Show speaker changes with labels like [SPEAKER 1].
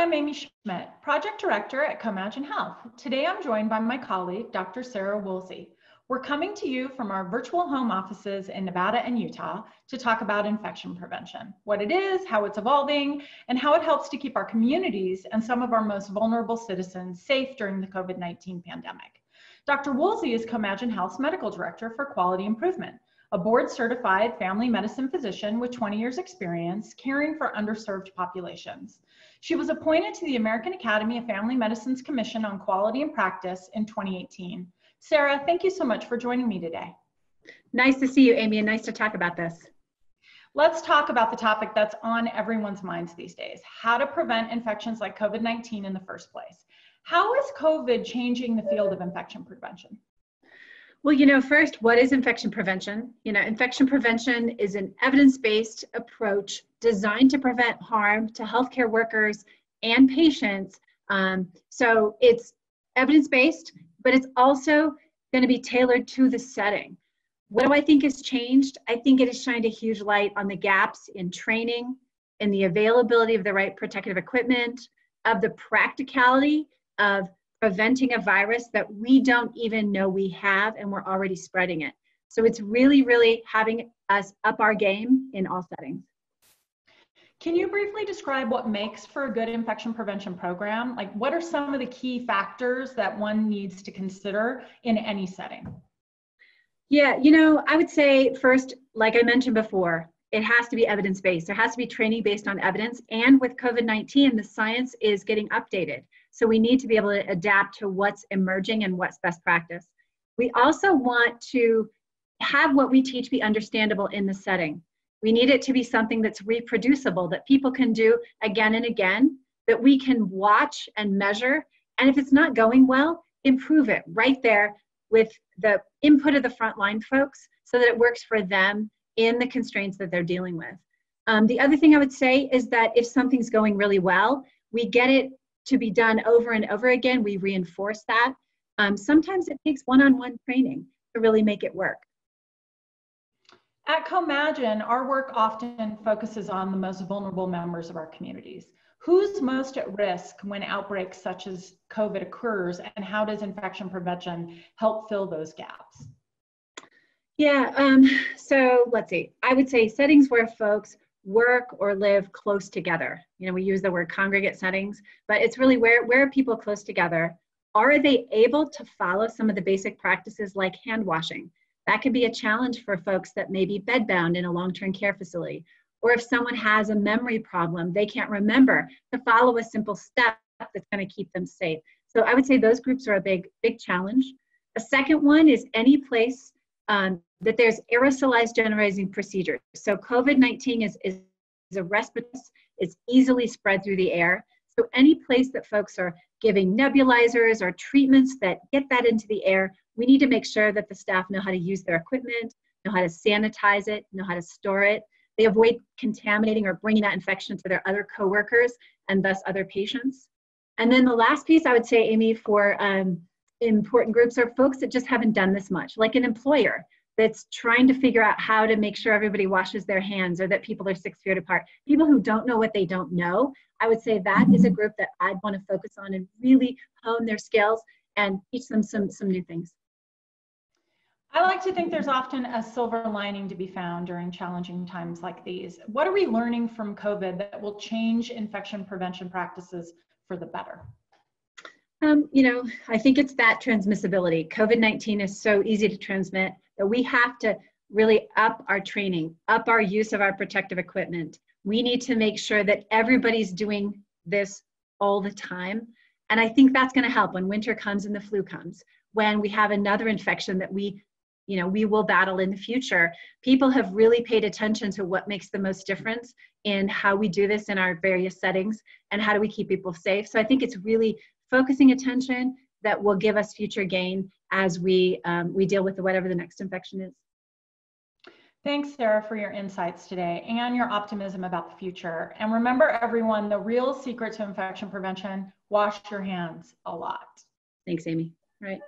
[SPEAKER 1] I'm Amy Schmidt, Project Director at Comagine Health. Today I'm joined by my colleague, Dr. Sarah Woolsey. We're coming to you from our virtual home offices in Nevada and Utah to talk about infection prevention, what it is, how it's evolving, and how it helps to keep our communities and some of our most vulnerable citizens safe during the COVID-19 pandemic. Dr. Woolsey is Comagine Health's Medical Director for Quality Improvement, a board certified family medicine physician with 20 years experience caring for underserved populations. She was appointed to the American Academy of Family Medicine's Commission on Quality and Practice in 2018. Sarah, thank you so much for joining me today.
[SPEAKER 2] Nice to see you, Amy, and nice to talk about this.
[SPEAKER 1] Let's talk about the topic that's on everyone's minds these days how to prevent infections like COVID 19 in the first place. How is COVID changing the field of infection prevention?
[SPEAKER 2] Well, you know, first, what is infection prevention? You know, infection prevention is an evidence based approach designed to prevent harm to healthcare workers and patients. Um, so it's evidence based, but it's also going to be tailored to the setting. What do I think has changed? I think it has shined a huge light on the gaps in training, in the availability of the right protective equipment, of the practicality of preventing a virus that we don't even know we have and we're already spreading it. So it's really, really having us up our game in all settings.
[SPEAKER 1] Can you briefly describe what makes for a good infection prevention program? Like, what are some of the key factors that one needs to consider in any setting?
[SPEAKER 2] Yeah, you know, I would say first, like I mentioned before, it has to be evidence based. There has to be training based on evidence. And with COVID 19, the science is getting updated. So we need to be able to adapt to what's emerging and what's best practice. We also want to have what we teach be understandable in the setting. We need it to be something that's reproducible, that people can do again and again, that we can watch and measure. And if it's not going well, improve it right there with the input of the frontline folks so that it works for them in the constraints that they're dealing with. Um, the other thing I would say is that if something's going really well, we get it to be done over and over again. We reinforce that. Um, sometimes it takes one on one training to really make it work.
[SPEAKER 1] At Comagine, our work often focuses on the most vulnerable members of our communities. Who's most at risk when outbreaks such as COVID occurs, and how does infection prevention help fill those gaps?
[SPEAKER 2] Yeah, um, so let's see. I would say settings where folks work or live close together. You know, we use the word congregate settings, but it's really where, where are people close together? Are they able to follow some of the basic practices like hand washing? That could be a challenge for folks that may be bedbound in a long term care facility. Or if someone has a memory problem, they can't remember to follow a simple step that's going to keep them safe. So I would say those groups are a big, big challenge. A second one is any place um, that there's aerosolized generating procedures. So COVID-19 is, is, is a respiratory, it's easily spread through the air. So any place that folks are giving nebulizers or treatments that get that into the air, we need to make sure that the staff know how to use their equipment, know how to sanitize it, know how to store it. They avoid contaminating or bringing that infection to their other coworkers and thus other patients. And then the last piece I would say, Amy, for um, important groups are folks that just haven't done this much, like an employer that's trying to figure out how to make sure everybody washes their hands or that people are six feet apart. People who don't know what they don't know, I would say that is a mm-hmm. group that I'd want to focus on and really hone their skills and teach them some, some new things.
[SPEAKER 1] I like to think there's often a silver lining to be found during challenging times like these. What are we learning from COVID that will change infection prevention practices for the better?
[SPEAKER 2] Um, you know, I think it's that transmissibility. COVID 19 is so easy to transmit that we have to really up our training, up our use of our protective equipment. We need to make sure that everybody's doing this all the time. And I think that's going to help when winter comes and the flu comes, when we have another infection that we you know we will battle in the future people have really paid attention to what makes the most difference in how we do this in our various settings and how do we keep people safe so i think it's really focusing attention that will give us future gain as we um, we deal with whatever the next infection is
[SPEAKER 1] Thanks, Sarah, for your insights today and your optimism about the future. And remember, everyone, the real secret to infection prevention wash your hands a lot.
[SPEAKER 2] Thanks, Amy. Right.